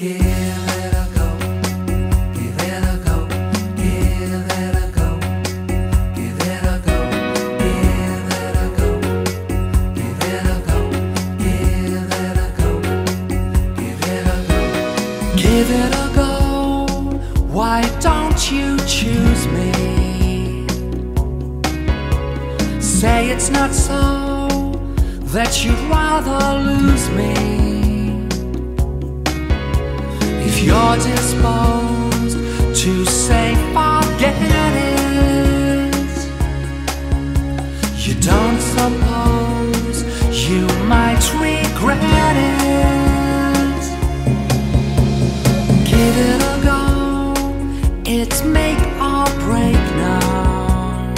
Give it a go. Why don't you choose me? Say it's not so that you'd rather lose me. You're disposed to say forget it, you don't suppose you might regret it. Give it a go, it's make or break now.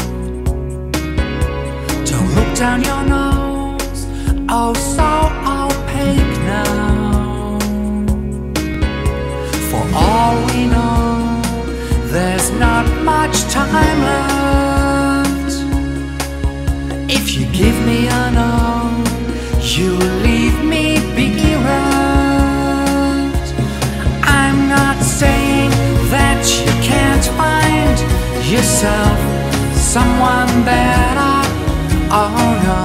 Don't look down your nose, oh so opaque now. All we know, there's not much time left. If you give me a no, you leave me bereft. I'm not saying that you can't find yourself someone better. Oh no,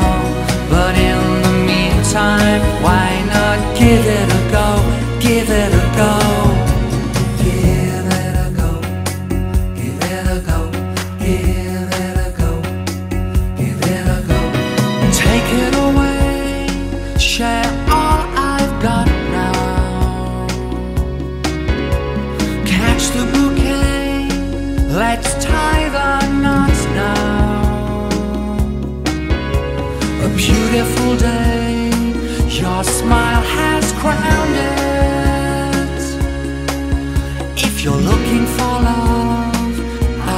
but in the meantime, why not give it a go? Give it beautiful day. Your smile has crowned it. If you're looking for love,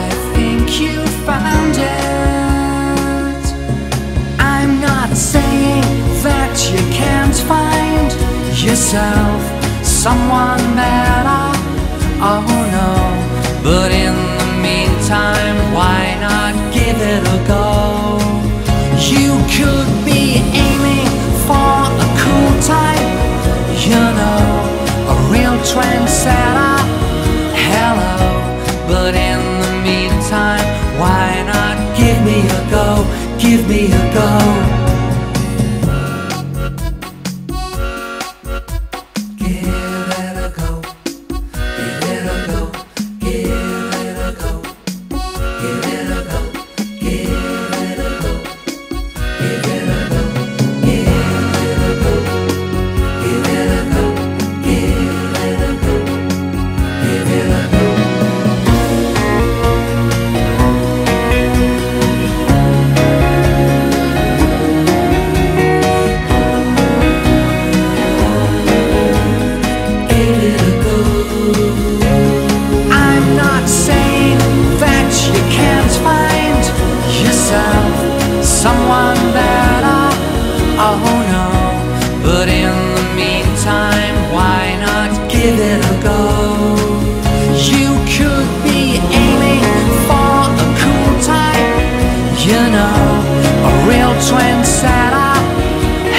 I think you found it. I'm not saying that you can't find yourself someone better. Oh no, but in the meantime, why not give it a go? You could oh no. But in the meantime, why not give it a go? You could be aiming for a cool type You know, a real twin setup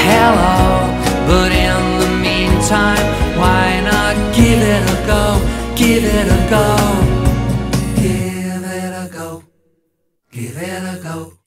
Hello, but in the meantime, why not give it a go? Give it a go. Give it a go. Give it a go.